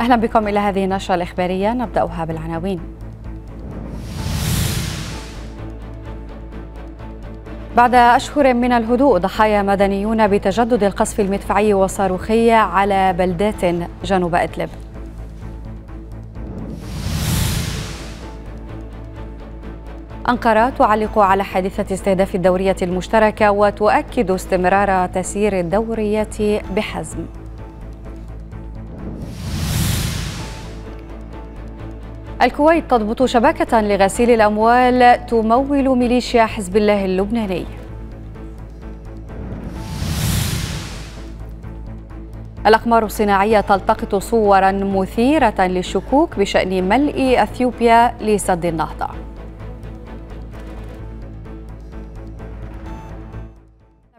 أهلا بكم إلى هذه النشرة الإخبارية نبدأها بالعناوين. بعد أشهر من الهدوء ضحايا مدنيون بتجدد القصف المدفعي والصاروخي على بلدات جنوب إدلب. أنقرة تعلق على حادثة استهداف الدورية المشتركة وتؤكد استمرار تسيير الدورية بحزم. الكويت تضبط شبكة لغسيل الأموال تمول ميليشيا حزب الله اللبناني. الأقمار الصناعية تلتقط صورا مثيرة للشكوك بشأن ملء أثيوبيا لسد النهضة.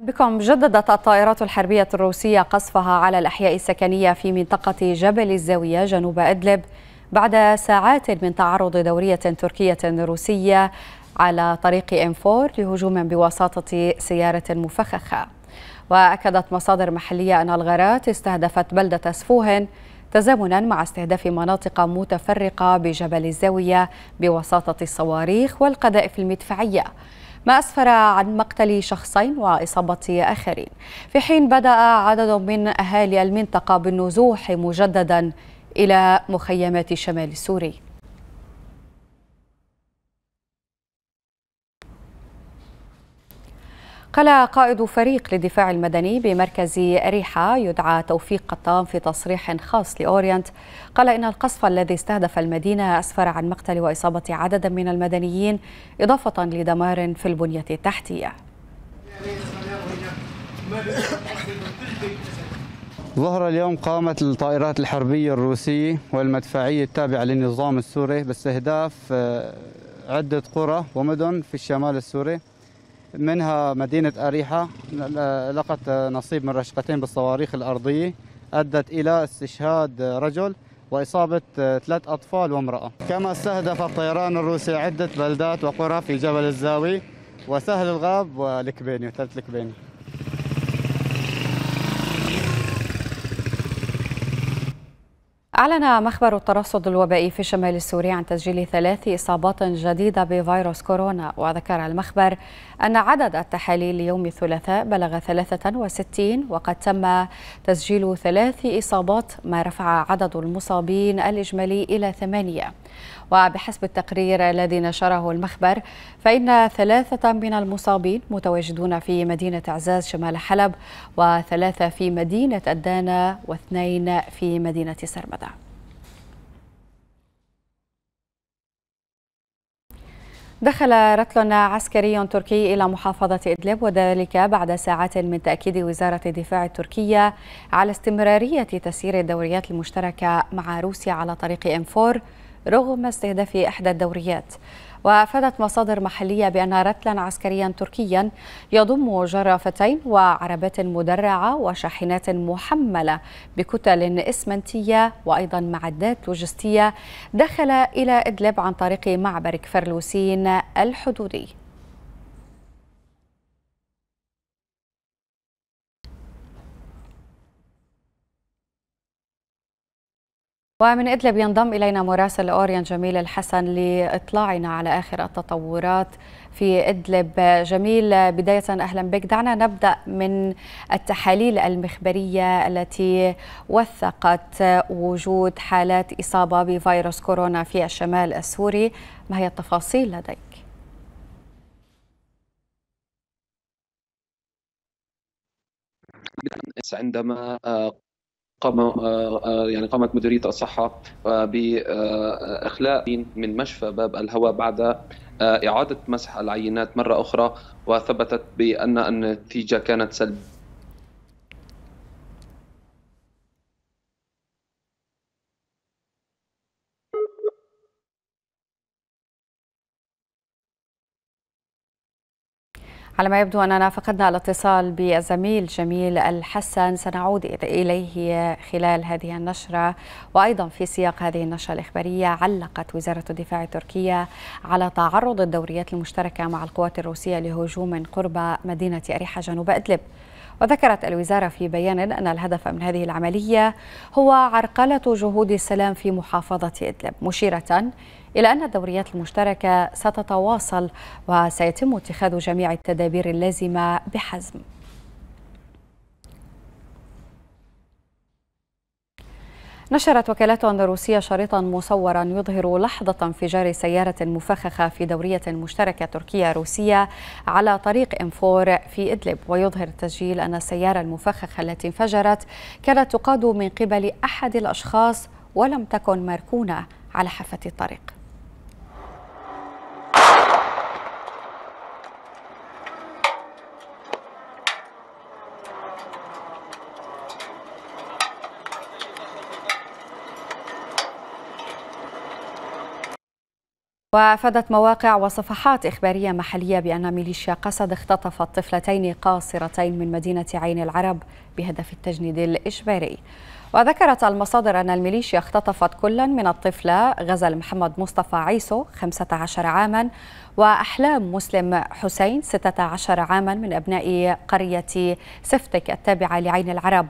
بكم جددت الطائرات الحربية الروسية قصفها على الأحياء السكنية في منطقة جبل الزاوية جنوب إدلب. بعد ساعات من تعرض دورية تركية روسية على طريق ام 4 لهجوم بواسطة سيارة مفخخة. وأكدت مصادر محلية أن الغارات استهدفت بلدة سفوهن تزامنا مع استهداف مناطق متفرقة بجبل الزاوية بواسطة الصواريخ والقذائف المدفعية. ما أسفر عن مقتل شخصين وإصابة آخرين. في حين بدأ عدد من أهالي المنطقة بالنزوح مجددا إلى مخيمات الشمال السوري قال قائد فريق للدفاع المدني بمركز أريحة يدعى توفيق قطام في تصريح خاص لأورينت. قال إن القصف الذي استهدف المدينة أسفر عن مقتل وإصابة عدد من المدنيين إضافة لدمار في البنية التحتية. ظهر اليوم قامت الطائرات الحربية الروسية والمدفعية التابعة للنظام السوري باستهداف عدة قرى ومدن في الشمال السوري. منها مدينة أريحة لقت نصيب من رشقتين بالصواريخ الأرضية أدت إلى استشهاد رجل وإصابة ثلاث أطفال وامرأة. كما استهدف الطيران الروسي عدة بلدات وقرى في جبل الزاوي وسهل الغاب والكبيني وثلث الكبيني أعلن مخبر الترصد الوبائي في الشمال السوري عن تسجيل ثلاث إصابات جديدة بفيروس كورونا وذكر المخبر أن عدد التحاليل يوم الثلاثاء بلغ 63 وقد تم تسجيل ثلاث إصابات ما رفع عدد المصابين الإجمالي إلى ثمانية. وبحسب التقرير الذي نشره المخبر فإن ثلاثة من المصابين متواجدون في مدينة عزاز شمال حلب وثلاثة في مدينة الدانا واثنين في مدينة سرمدة. دخل رتل عسكري تركي إلى محافظة إدلب وذلك بعد ساعات من تأكيد وزارة الدفاع التركية على استمرارية تسيير الدوريات المشتركة مع روسيا على طريق ام 4 رغم استهداف إحدى الدوريات. وأفادت مصادر محلية بأن رتلا عسكريا تركيا يضم جرافتين وعربات مدرعة وشاحنات محملة بكتل إسمنتية وأيضا معدات لوجستية دخل إلى إدلب عن طريق معبر كفرلوسين الحدودي. ومن إدلب ينضم إلينا مراسل أوريان جميل الحسن لإطلاعنا على آخر التطورات في إدلب. جميل بداية أهلا بك. دعنا نبدأ من التحاليل المخبرية التي وثقت وجود حالات إصابة بفيروس كورونا في الشمال السوري. ما هي التفاصيل لديك؟ عندما قام يعني قامت مديرية الصحة بإخلاء من مشفى باب الهواء بعد إعادة مسح العينات مرة أخرى وثبتت بأن النتيجة كانت سلبية. على ما يبدو أننا فقدنا الاتصال بالزميل جميل الحسن. سنعود إليه خلال هذه النشرة وأيضا في سياق هذه النشرة الإخبارية علقت وزارة الدفاع التركية على تعرض الدوريات المشتركة مع القوات الروسية لهجوم قرب مدينة أريحة جنوب إدلب. وذكرت الوزارة في بيان أن الهدف من هذه العملية هو عرقلة جهود السلام في محافظة إدلب مشيرة إلى أن الدوريات المشتركة ستتواصل وسيتم اتخاذ جميع التدابير اللازمة بحزم. نشرت وكالة روسية شريطا مصورا يظهر لحظة انفجار سيارة مفخخة في دورية مشتركة تركية روسية على طريق إنفور في إدلب. ويظهر التسجيل أن السيارة المفخخة التي انفجرت كانت تقاد من قبل أحد الأشخاص ولم تكن مركونة على حافة الطريق. وأفادت مواقع وصفحات إخبارية محلية بأن ميليشيا قسد اختطفت طفلتين قاصرتين من مدينة عين العرب بهدف التجنيد الإجباري. وذكرت المصادر أن الميليشيا اختطفت كلا من الطفلة غزل محمد مصطفى عيسو 15 عاما وأحلام مسلم حسين 16 عاما من أبناء قرية سفتك التابعة لعين العرب.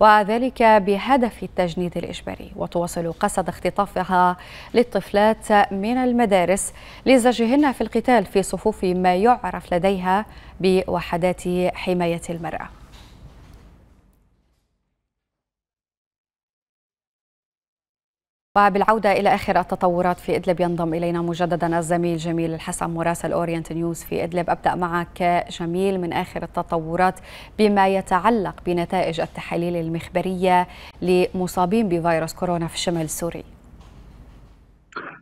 وذلك بهدف التجنيد الإجباري. وتواصل قصد اختطافها للطفلات من المدارس لزجهن في القتال في صفوف ما يعرف لديها بوحدات حماية المرأة. وبالعودة إلى آخر التطورات في إدلب ينضم إلينا مجددا الزميل جميل الحسن مراسل أورينت نيوز في إدلب. أبدأ معك جميل من آخر التطورات بما يتعلق بنتائج التحاليل المخبرية لمصابين بفيروس كورونا في الشمال السوري.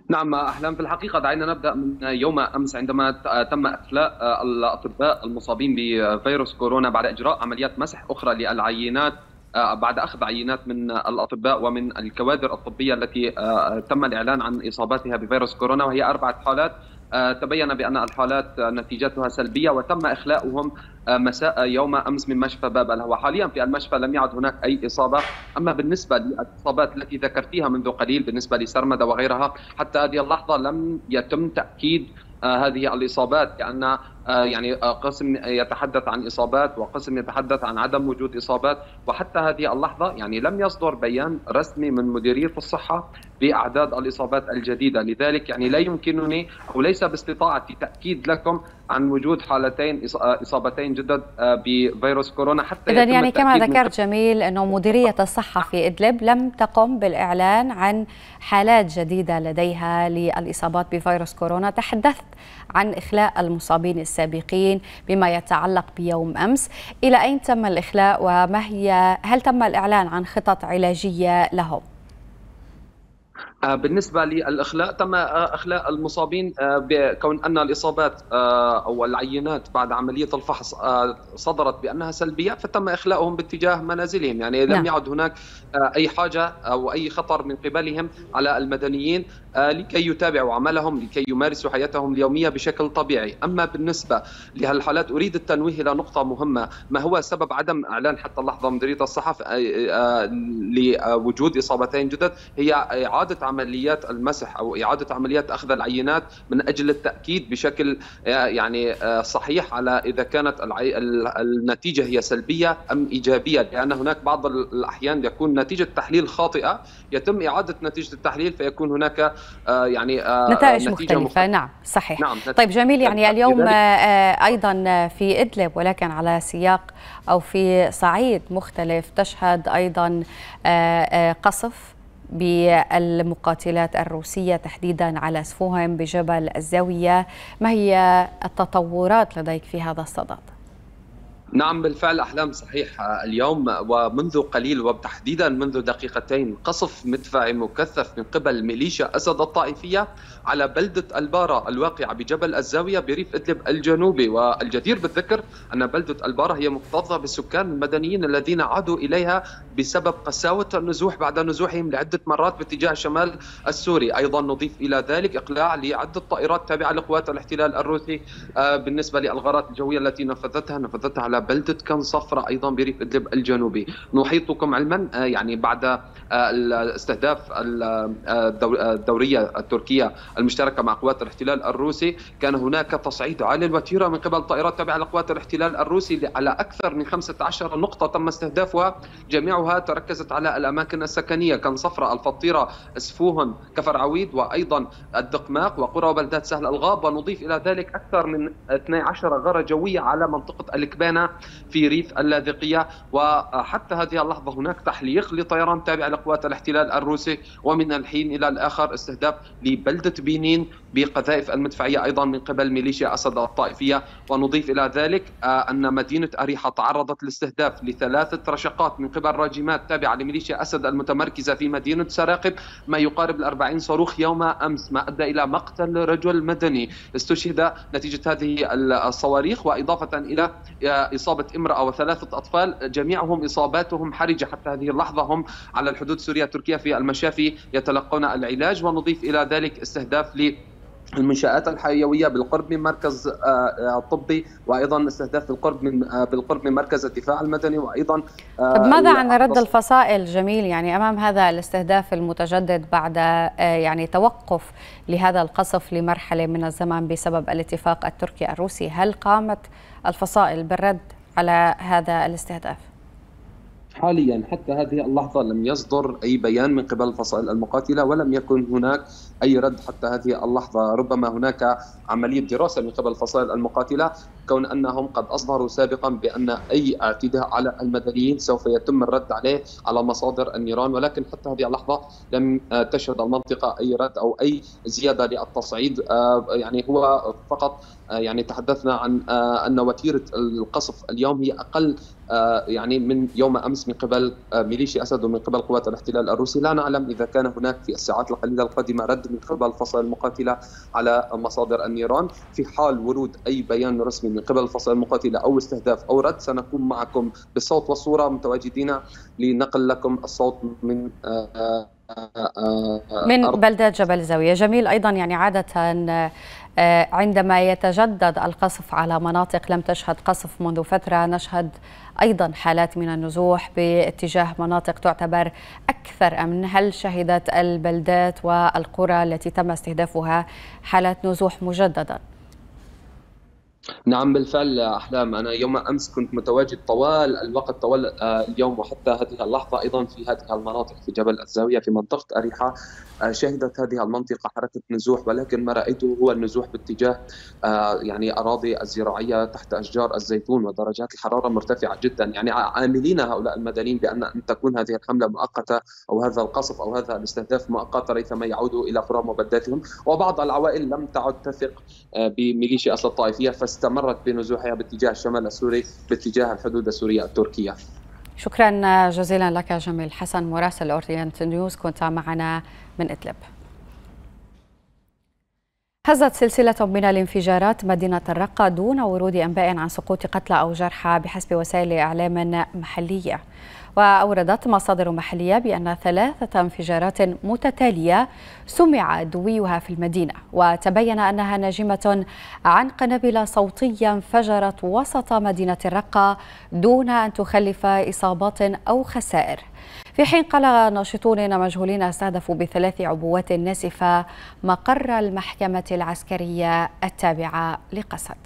نعم احلام في الحقيقة دعينا نبدأ من يوم أمس عندما تم إخلاء الأطباء المصابين بفيروس كورونا بعد إجراء عمليات مسح أخرى للعينات بعد أخذ عينات من الأطباء ومن الكوادر الطبية التي آه، تم الإعلان عن اصابتها بفيروس كورونا وهي أربعة حالات. آه، تبين بأن الحالات نتيجتها سلبية وتم إخلاؤهم مساء يوم أمس من مشفى باب الهوى، حاليا في المشفى لم يعد هناك أي إصابة، أما بالنسبة للإصابات التي ذكرتيها منذ قليل بالنسبة لسرمدة وغيرها حتى هذه اللحظة لم يتم تأكيد هذه الإصابات لأن آه، يعني آه، قسم يتحدث عن إصابات وقسم يتحدث عن عدم وجود إصابات. وحتى هذه اللحظة يعني لم يصدر بيان رسمي من مديرية الصحة باعداد الإصابات الجديدة. لذلك يعني لا يمكنني أو ليس باستطاعتي تأكيد لكم عن وجود حالتين آه، إصابتين جدد بفيروس كورونا. حتى اذا يعني كما ذكرت جميل أنه مديرية الصحة في إدلب لم تقم بالإعلان عن حالات جديدة لديها للإصابات بفيروس كورونا. تحدثت عن إخلاء المصابين السابقين بما يتعلق بيوم أمس. إلى أين تم الإخلاء وما هي هل تم الإعلان عن خطط علاجية لهم؟ آه، بالنسبة للإخلاء تم آه، إخلاء المصابين آه، بكون أن الإصابات أو العينات بعد عملية الفحص صدرت بأنها سلبية فتم إخلاؤهم باتجاه منازلهم يعني لم نعم. يعد هناك أي حاجة أو أي خطر من قبلهم على المدنيين لكي يتابعوا عملهم لكي يمارسوا حياتهم اليومية بشكل طبيعي. أما بالنسبة لهالحالات أريد التنويه إلى نقطة مهمة. ما هو سبب عدم إعلان حتى اللحظة؟ مديرية الصحه لوجود إصابتين جدد هي إعادة عمليات المسح أو إعادة عمليات أخذ العينات من أجل التأكيد بشكل آه، يعني آه، صحيح على إذا كانت النتيجة هي سلبية أم إيجابية. لأن هناك بعض الأحيان يكون نتيجة تحليل خاطئة يتم إعادة نتيجة التحليل فيكون هناك آه، يعني نتائج مختلفة مختلفة. نعم صحيح نعم. طيب جميل يعني اليوم أيضا في إدلب ولكن على سياق أو في صعيد مختلف تشهد أيضا قصف بالمقاتلات الروسية تحديدا على سفوهم بجبل الزاوية ما هي التطورات لديك في هذا الصدد؟ نعم بالفعل أحلام صحيح. اليوم ومنذ قليل وتحديدا منذ دقيقتين قصف مدفعي مكثف من قبل ميليشيا أسد الطائفية على بلدة البارة الواقعة بجبل الزاوية بريف إدلب الجنوبي. والجدير بالذكر أن بلدة البارة هي مكتظة بالسكان المدنيين الذين عادوا إليها بسبب قساوة النزوح بعد نزوحهم لعدة مرات باتجاه شمال السوري. أيضا نضيف إلى ذلك إقلاع لعدة طائرات تابعة لقوات الاحتلال الروسي آه، بالنسبة للغارات الجوية التي نفذتها. نفذتها على بلدة كان صفرة أيضا بريف إدلب الجنوبي. نحيطكم علما يعني بعد استهداف الدورية التركية المشتركة مع قوات الاحتلال الروسي. كان هناك تصعيد عالي الوتيرة من قبل طائرات تابعة لقوات الاحتلال الروسي على أكثر من 15 نقطة تم استهدافها. جميعها تركزت على الأماكن السكنية. كان صفرة الفطيرة اسفوهن كفر عويد وأيضا الدقماق وقرى وبلدات سهل الغاب. ونضيف إلى ذلك أكثر من 12 غارة جوية على منطقة في ريف اللاذقية. وحتى هذه اللحظة هناك تحليق لطيران تابع لقوات الاحتلال الروسي. ومن الحين إلى الآخر استهداف لبلدة بنين بقذائف المدفعية أيضا من قبل ميليشيا أسد الطائفية. ونضيف إلى ذلك آه، أن مدينة أريحة تعرضت لاستهداف لثلاثة رشقات من قبل راجمات تابعة لميليشيا أسد المتمركزة في مدينة سراقب. ما يقارب الأربعين صاروخ يوم أمس ما أدى إلى مقتل رجل مدني. استشهد نتيجة هذه الصواريخ وإضافة إلى آه، إصابة إمرأة وثلاثة أطفال جميعهم إصاباتهم حرجة حتى هذه اللحظة. هم على الحدود سوريا تركيا في المشافي يتلقون العلاج ونضيف إلى ذلك استهداف ل المنشآت الحيوية بالقرب من مركز آه، آه، طبي وأيضا استهداف بالقرب من آه، بالقرب من مركز الدفاع المدني وأيضا طب ماذا عن رد الفصائل جميل يعني أمام هذا الاستهداف المتجدد بعد يعني توقف لهذا القصف لمرحلة من الزمن بسبب الاتفاق التركي الروسي هل قامت الفصائل بالرد على هذا الاستهداف؟ حاليا حتى هذه اللحظة لم يصدر أي بيان من قبل الفصائل المقاتلة ولم يكن هناك أي رد حتى هذه اللحظة. ربما هناك عملية دراسة من قبل الفصائل المقاتلة كون أنهم قد أصدروا سابقا بأن أي اعتداء على المدنيين سوف يتم الرد عليه على مصادر النيران ولكن حتى هذه اللحظة لم تشهد المنطقة أي رد أو أي زيادة للتصعيد. آه، يعني هو فقط آه، يعني تحدثنا عن آه، أن وتيرة القصف اليوم هي أقل يعني من يوم أمس من قبل ميليشيا أسد ومن قبل قوات الاحتلال الروسي، لا نعلم إذا كان هناك في الساعات القليلة القادمة رد من قبل الفصائل المقاتلة على مصادر النيران، في حال ورود أي بيان رسمي من قبل الفصائل المقاتلة أو استهداف أو رد سنكون معكم بالصوت والصورة متواجدين لنقل لكم الصوت من من بلدة جبل زاوية. جميل. أيضا يعني عادة آه، عندما يتجدد القصف على مناطق لم تشهد قصف منذ فترة نشهد أيضا حالات من النزوح باتجاه مناطق تعتبر أكثر أمن. هل شهدت البلدات والقرى التي تم استهدافها حالات نزوح مجددا؟ نعم بالفعل أحلام. أنا يوم أمس كنت متواجد طوال الوقت طوال آه، اليوم وحتى هذه اللحظة أيضا في هذه المناطق في جبل الزاوية في منطقة أريحة. شهدت هذه المنطقة حركة نزوح ولكن ما رأيته هو النزوح باتجاه آه، يعني أراضي الزراعية تحت أشجار الزيتون ودرجات الحرارة مرتفعة جدا. يعني عاملين هؤلاء المدنيين بأن أن تكون هذه الحملة مؤقتة أو هذا القصف أو هذا الاستهداف مؤقت ريثما يعودوا إلى قرى وبلداتهم وبعض العوائل لم تعد تثق بميليشيا اسد الطائفية استمرت بنزوحها باتجاه الشمال السوري باتجاه الحدود السورية التركية. شكرا جزيلا لك جميل حسن مراسل أورينت نيوز كنت معنا من إدلب. هزت سلسلة من الانفجارات مدينة الرقة دون ورود أنباء عن سقوط قتلى أو جرحى بحسب وسائل إعلام محلية. وأوردت مصادر محلية بأن ثلاثة انفجارات متتالية سمع دويها في المدينة. وتبين أنها ناجمة عن قنابل صوتية انفجرت وسط مدينة الرقة دون أن تخلف إصابات أو خسائر. في حين قال ناشطون مجهولين استهدفوا بثلاث عبوات ناسفة مقر المحكمة العسكرية التابعة لقسد.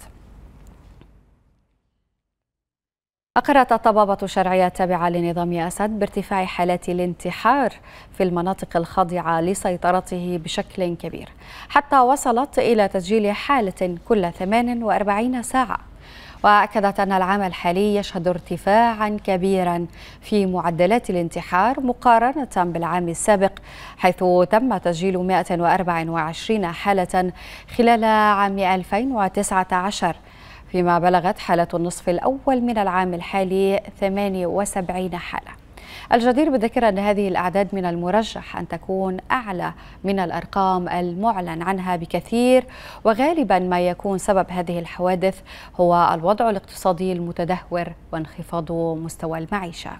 أقرت الطبابة الشرعية التابعة لنظام أسد بارتفاع حالات الانتحار في المناطق الخاضعة لسيطرته بشكل كبير حتى وصلت إلى تسجيل حالة كل 48 ساعة. وأكدت أن العام الحالي يشهد ارتفاعا كبيرا في معدلات الانتحار مقارنة بالعام السابق حيث تم تسجيل 124 حالة خلال عام 2019 فيما بلغت حالة النصف الأول من العام الحالي 78 حالة. الجدير بالذكر أن هذه الأعداد من المرجح أن تكون أعلى من الأرقام المعلن عنها بكثير وغالبا ما يكون سبب هذه الحوادث هو الوضع الاقتصادي المتدهور وانخفاض مستوى المعيشة.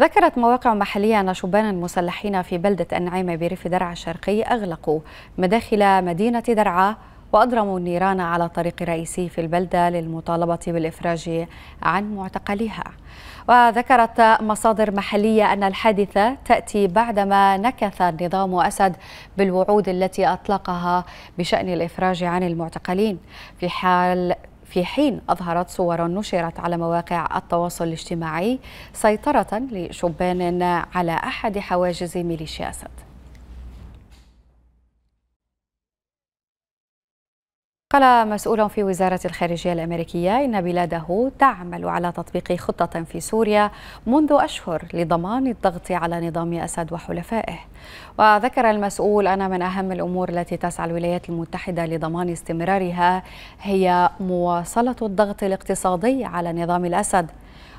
ذكرت مواقع محلية أن شبانا مسلحين في بلدة النعيمة بريف درعا الشرقي أغلقوا مداخل مدينة درعا وأضرموا النيران على طريق رئيسي في البلدة للمطالبة بالإفراج عن معتقليها. وذكرت مصادر محلية أن الحادثة تأتي بعدما نكث النظام أسد بالوعود التي أطلقها بشأن الإفراج عن المعتقلين. في حال في حين أظهرت صور نشرت على مواقع التواصل الاجتماعي سيطرة لشبان على أحد حواجز ميليشيا أسد. قال مسؤول في وزارة الخارجية الأمريكية إن بلاده تعمل على تطبيق خطة في سوريا منذ أشهر لضمان الضغط على نظام أسد وحلفائه. وذكر المسؤول أن من أهم الأمور التي تسعى الولايات المتحدة لضمان استمرارها هي مواصلة الضغط الاقتصادي على نظام الأسد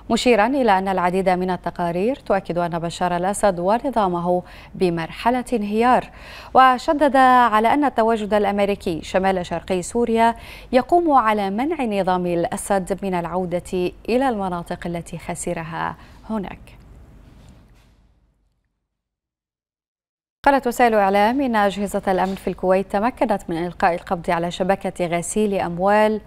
مشيرا إلى أن العديد من التقارير تؤكد أن بشار الأسد ونظامه بمرحلة انهيار. وشدد على أن التواجد الأمريكي شمال شرقي سوريا يقوم على منع نظام الأسد من العودة إلى المناطق التي خسرها هناك. قالت وسائل إعلام إن أجهزة الأمن في الكويت تمكنت من إلقاء القبض على شبكة غسيل أموال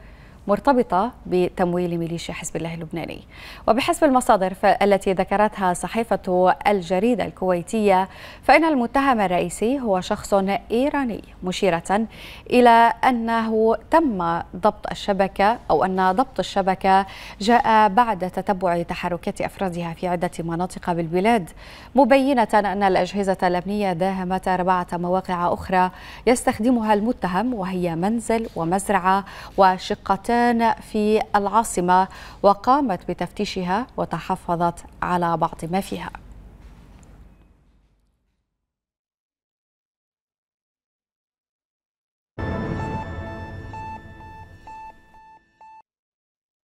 مرتبطة بتمويل ميليشيا حزب الله اللبناني. وبحسب المصادر التي ذكرتها صحيفة الجريدة الكويتية فإن المتهم الرئيسي هو شخص إيراني مشيرة إلى أنه تم ضبط الشبكة أو أن ضبط الشبكة جاء بعد تتبع تحركات أفرادها في عدة مناطق بالبلاد مبينة أن الأجهزة الأمنية داهمت أربعة مواقع أخرى يستخدمها المتهم وهي منزل ومزرعة وشقتان كان في العاصمة وقامت بتفتيشها وتحفظت على بعض ما فيها.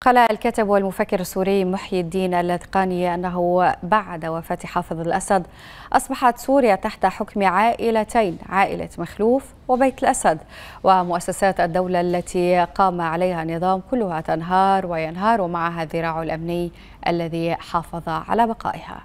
قال الكاتب والمفكر السوري محي الدين اللذقاني أنه بعد وفاة حافظ الأسد أصبحت سوريا تحت حكم عائلتين عائلة مخلوف وبيت الأسد. ومؤسسات الدولة التي قام عليها النظام كلها تنهار وينهار معها الذراع الأمني الذي حافظ على بقائها.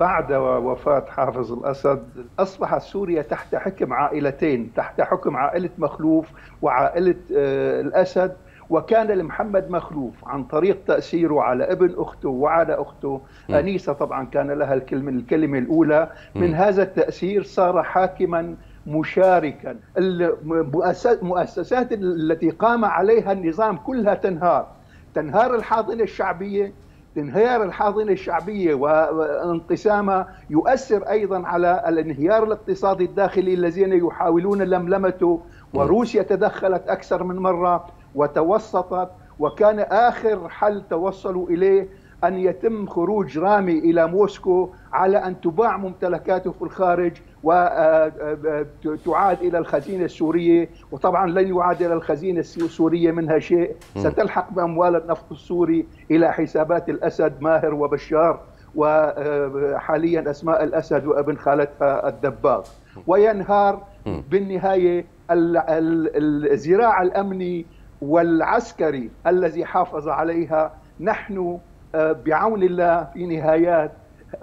بعد وفاة حافظ الأسد أصبحت سوريا تحت حكم عائلتين تحت حكم عائلة مخلوف وعائلة الأسد. وكان لمحمد مخلوف عن طريق تأثيره على ابن أخته وعلى أخته. م. أنيسة طبعا كان لها الكلمة, الكلمة الأولى. من م. هذا التأثير صار حاكما مشاركا. المؤسسات التي قام عليها النظام كلها تنهار. تنهار الحاضنة الشعبية انهيار الحاضنة الشعبية وانقسامها يؤثر أيضا على الانهيار الاقتصادي الداخلي الذين يحاولون لملمته. وروسيا تدخلت أكثر من مرة. وتوسطت وكان آخر حل توصلوا إليه أن يتم خروج رامي إلى موسكو على أن تباع ممتلكاته في الخارج وتعاد إلى الخزينة السورية. وطبعا لن يعاد إلى الخزينة السورية منها شيء. ستلحق بأموال النفط السوري إلى حسابات الأسد ماهر وبشار وحاليا أسماء الأسد وابن خالتها الدباغ. وينهار بالنهاية الزراع الأمني والعسكري الذي حافظ عليها نحن بعون الله في نهايات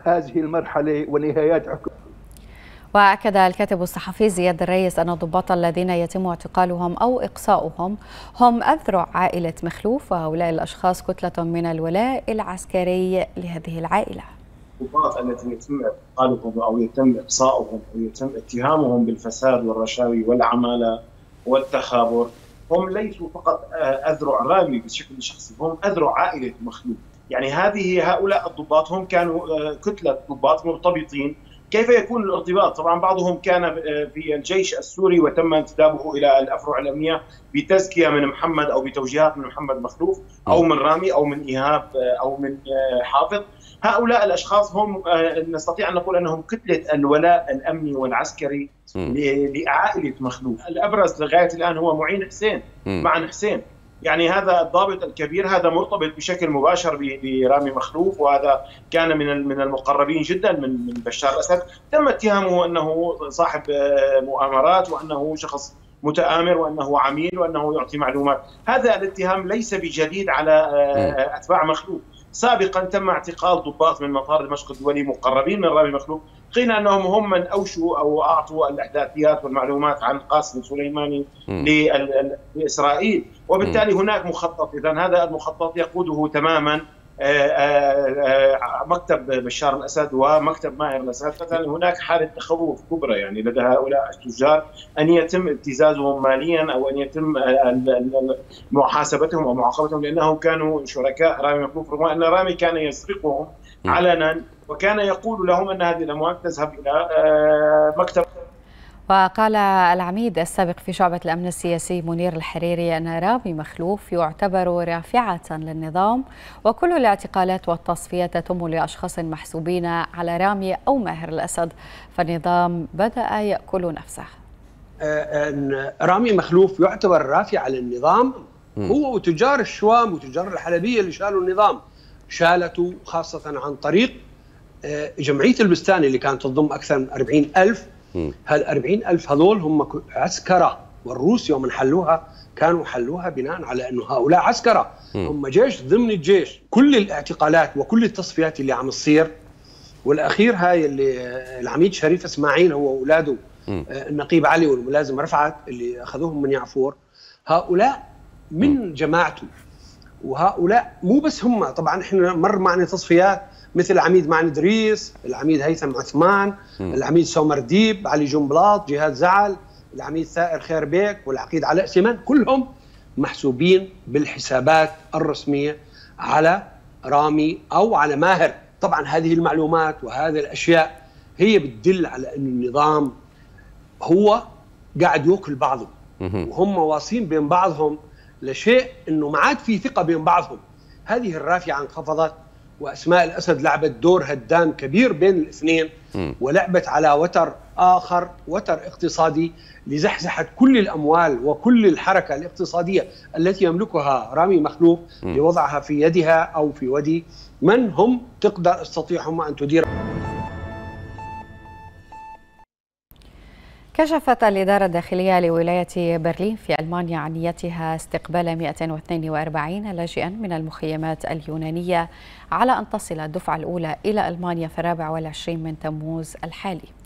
هذه المرحلة ونهايات حكم وأكد الكاتب الصحفي زياد الريس أن الضباط الذين يتم اعتقالهم أو إقصاؤهم هم أذرع عائلة مخلوف وهؤلاء الأشخاص كتلة من الولاء العسكري لهذه العائلة. الضباط الذين يتم اعتقالهم أو يتم إقصاؤهم أو يتم اتهامهم بالفساد والرشاوي والعمالة والتخابر هم ليسوا فقط أذرع رامي بشكل شخصي هم أذرع عائلة مخلوق. يعني هذه هؤلاء الضباط هم كانوا كتلة ضباط مرتبطين. كيف يكون الارتباط؟ طبعا بعضهم كان في الجيش السوري وتم انتدابه إلى الأفرع الأمنية بتزكية من محمد أو بتوجيهات من محمد مخلوف أو من رامي أو من إيهاب أو من حافظ. هؤلاء الأشخاص هم نستطيع أن نقول أنهم كتلة الولاء الأمني والعسكري لعائلة مخلوف الأبرز لغاية الآن هو معين حسين. معن حسين. يعني هذا الضابط الكبير هذا مرتبط بشكل مباشر برامي مخلوف وهذا كان من من المقربين جدا من من بشار الأسد. تم اتهامه أنه صاحب مؤامرات وأنه شخص متآمر وأنه عميل وأنه يعطي معلومات. هذا الاتهام ليس بجديد على أتباع مخلوف سابقا تم اعتقال ضباط من مطار دمشق الدولي مقربين من رامي مخلوف قيل أنهم هم من أوشوا أو أعطوا الأحداثيات والمعلومات عن قاسم سليماني لإسرائيل. وبالتالي هناك مخطط اذا هذا المخطط يقوده تماما مكتب بشار الأسد ومكتب ماهر الأسد. فكان هناك حالة تخوف كبرى يعني لدى هؤلاء التجار أن يتم ابتزازهم ماليا أو أن يتم محاسبتهم أو معاقبتهم لأنهم كانوا شركاء رامي مكلوف رغم أن رامي كان يسرقهم علنا وكان يقول لهم أن هذه الأموال تذهب إلى مكتب وقال العميد السابق في شعبة الأمن السياسي منير الحريري أن رامي مخلوف يعتبر رافعة للنظام وكل الاعتقالات والتصفيات تتم لأشخاص محسوبين على رامي أو ماهر الأسد. فالنظام بدأ يأكل نفسه. أن رامي مخلوف يعتبر رافعة للنظام هو وتجار الشوام وتجار الحلبية اللي شالوا النظام. شالته خاصة عن طريق جمعية البستاني اللي كانت تضم أكثر من 40 ألف هال 40 ألف هذول هم عسكرة. والروس يوم حلوها كانوا حلوها بناء على أنه هؤلاء عسكرة. هم جيش ضمن الجيش. كل الاعتقالات وكل التصفيات اللي عم تصير. والأخير هاي اللي العميد شريف إسماعيل هو وأولاده النقيب علي والملازم رفعت اللي أخذوهم من يعفور. هؤلاء من جماعته. وهؤلاء مو بس هم طبعا إحنا مر معنا تصفيات مثل العميد معن إدريس، العميد هيثم عثمان، م. العميد سومر ديب، علي جنبلاط، جهاد زعل، العميد ثائر خير بيك والعقيد علاء سيمان كلهم محسوبين بالحسابات الرسمية على رامي أو على ماهر، طبعا هذه المعلومات وهذه الأشياء هي بتدل على إنه النظام هو قاعد ياكل بعضه. وهم واصين بين بعضهم لشيء إنه ما عاد في ثقة بين بعضهم. هذه الرافعة انخفضت وأسماء الأسد لعبت دور هدام كبير بين الاثنين ولعبت على وتر آخر وتر اقتصادي لزحزحت كل الأموال وكل الحركة الاقتصادية التي يملكها رامي مخلوف لوضعها في يدها أو في ودي. من هم؟ تقدر تستطيع هم أن تدير كشفت الإدارة الداخلية لولاية برلين في ألمانيا عن نيتها استقبال 142 لاجئا من المخيمات اليونانية على أن تصل الدفعة الأولى إلى ألمانيا في الرابع والعشرين من تموز الحالي.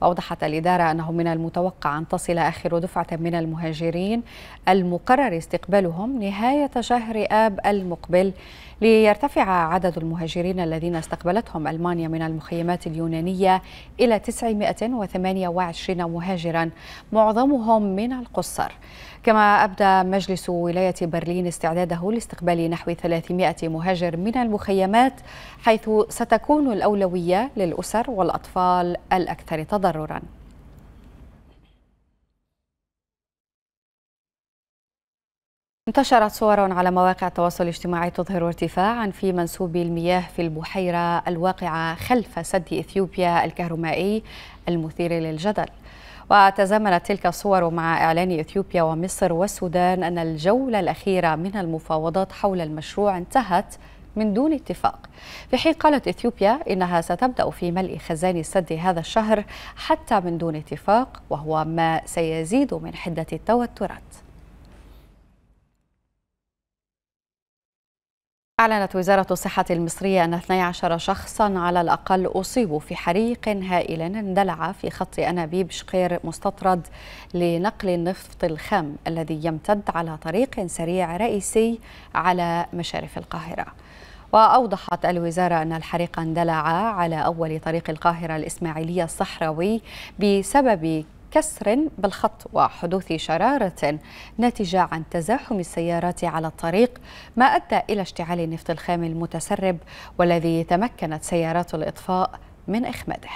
وأوضحت الإدارة أنه من المتوقع أن تصل آخر دفعة من المهاجرين المقرر استقبالهم نهاية شهر آب المقبل ليرتفع عدد المهاجرين الذين استقبلتهم ألمانيا من المخيمات اليونانية إلى 928 مهاجرا معظمهم من القصر. كما أبدى مجلس ولاية برلين استعداده لاستقبال نحو 300 مهاجر من المخيمات حيث ستكون الأولوية للأسر والأطفال الأكثر تضرراً. انتشرت صور على مواقع التواصل الاجتماعي تظهر ارتفاعا في منسوب المياه في البحيرة الواقعة خلف سد إثيوبيا الكهرمائي المثير للجدل. وتزامنت تلك الصور مع إعلان إثيوبيا ومصر والسودان أن الجولة الأخيرة من المفاوضات حول المشروع انتهت من دون اتفاق. في حين قالت إثيوبيا إنها ستبدأ في ملء خزان السد هذا الشهر حتى من دون اتفاق وهو ما سيزيد من حدة التوترات. أعلنت وزارة الصحة المصرية أن 12 شخصا على الأقل أصيبوا في حريق هائل اندلع في خط أنابيب شقير مستطرد لنقل النفط الخام الذي يمتد على طريق سريع رئيسي على مشارف القاهرة. وأوضحت الوزارة أن الحريق اندلع على أول طريق القاهرة الإسماعيلية الصحراوي بسبب كسر بالخط وحدوث شرارة ناتجة عن تزاحم السيارات على الطريق ما أدى إلى اشتعال النفط الخام المتسرب والذي تمكنت سيارات الإطفاء من إخماده.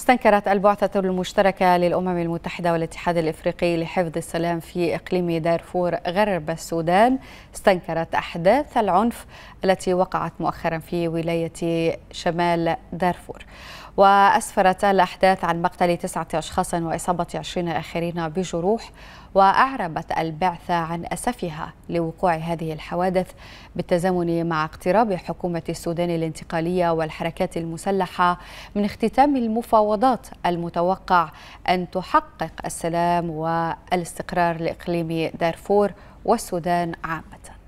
استنكرت البعثة المشتركة للأمم المتحدة والاتحاد الإفريقي لحفظ السلام في إقليم دارفور غرب السودان. استنكرت أحداث العنف التي وقعت مؤخرا في ولاية شمال دارفور. وأسفرت الأحداث عن مقتل تسعة أشخاص وإصابة عشرين آخرين بجروح وأعربت البعثة عن أسفها لوقوع هذه الحوادث بالتزامن مع اقتراب حكومة السودان الانتقالية والحركات المسلحة من اختتام المفاوضات المتوقع أن تحقق السلام والاستقرار لإقليم دارفور والسودان عامة.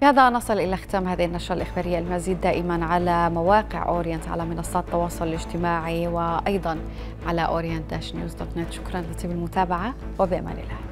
بهذا نصل إلى ختام هذه النشرة الإخبارية المزيد دائما على مواقع أورينت على منصات التواصل الاجتماعي وأيضا على نت. شكرا لطيب المتابعة وبأمان الله.